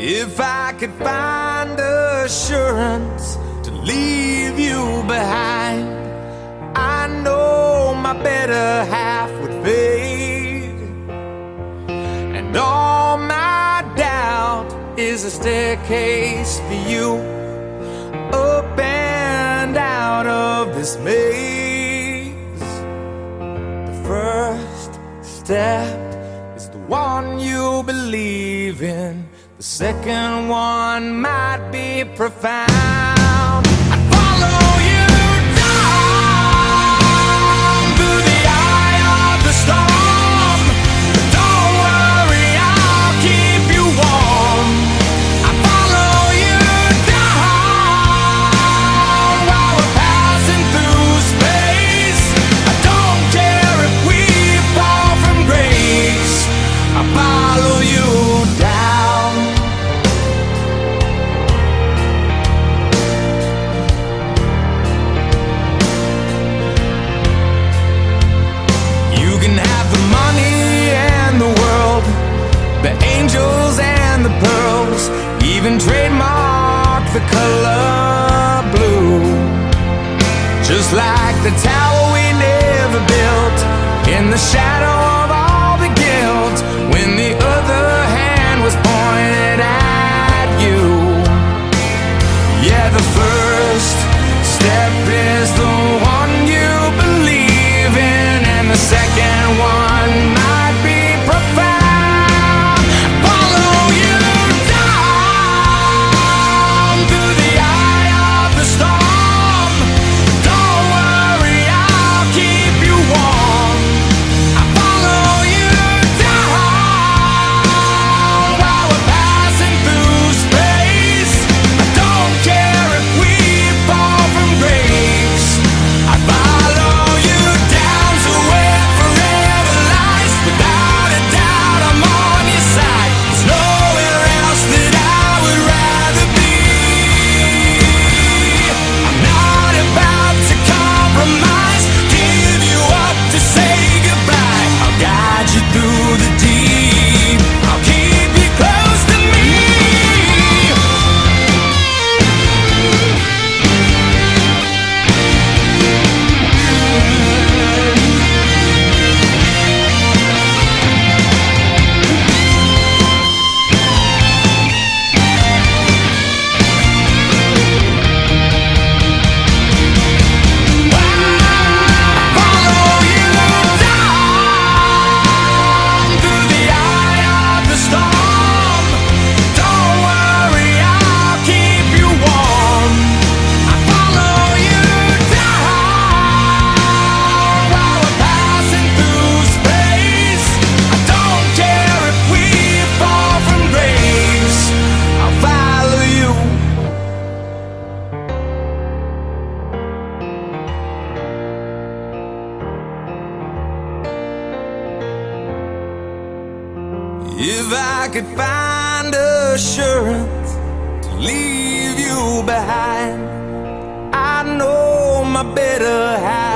If I could find assurance to leave you behind, I know my better half would fade. And all my doubt is a staircase for you up and out of this maze. The first step is the one you believe in. The second one might be profound. even trademark the color blue. Just like the tower we never built in the shadow If I could find assurance to leave you behind, I know my better half.